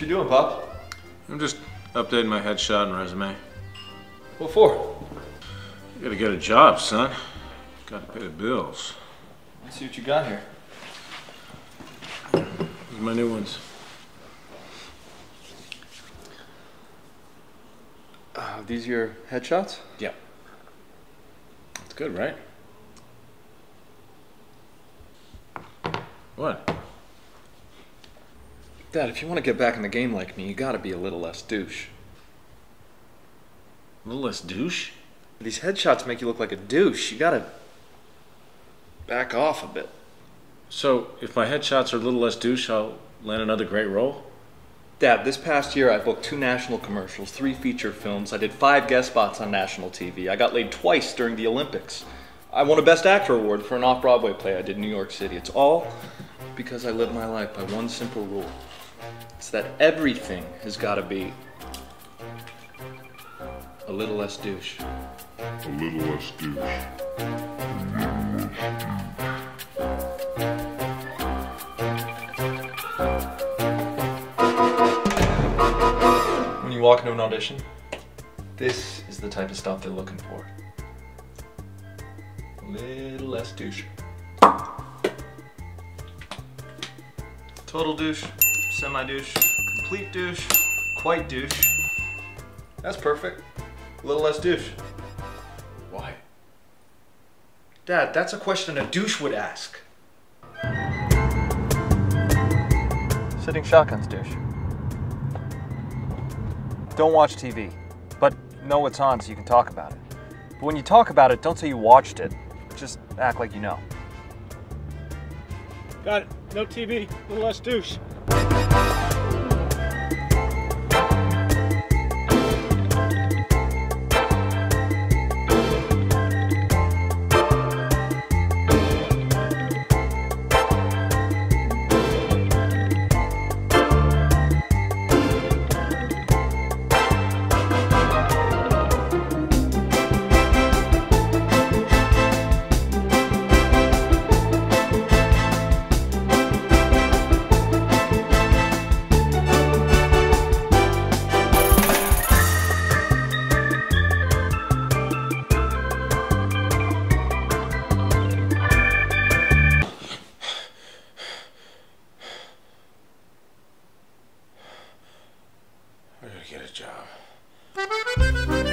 you doing, Pop? I'm just updating my headshot and resume. What for? I gotta get a job, son. Gotta pay the bills. Let's see what you got here. These are my new ones. Uh, these your headshots? Yeah. That's good, right? What? Dad, if you want to get back in the game like me, you gotta be a little less douche. A little less douche? These headshots make you look like a douche. You gotta back off a bit. So, if my headshots are a little less douche, I'll land another great role? Dad, this past year I booked two national commercials, three feature films. I did five guest spots on national TV. I got laid twice during the Olympics. I won a Best Actor award for an off Broadway play I did in New York City. It's all because I live my life by one simple rule it's that everything has gotta be a little less douche. a little less douche. When you walk into an audition, this is the type of stuff they're looking for. A little less douche. Total douche, semi douche, complete douche, quite douche. That's perfect. A little less douche. Why? Dad, that's a question a douche would ask. Sitting shotguns douche. Don't watch TV, but know what's on so you can talk about it. But when you talk about it, don't say you watched it. Just act like you know. Got it. No TV, a little less douche. get a job.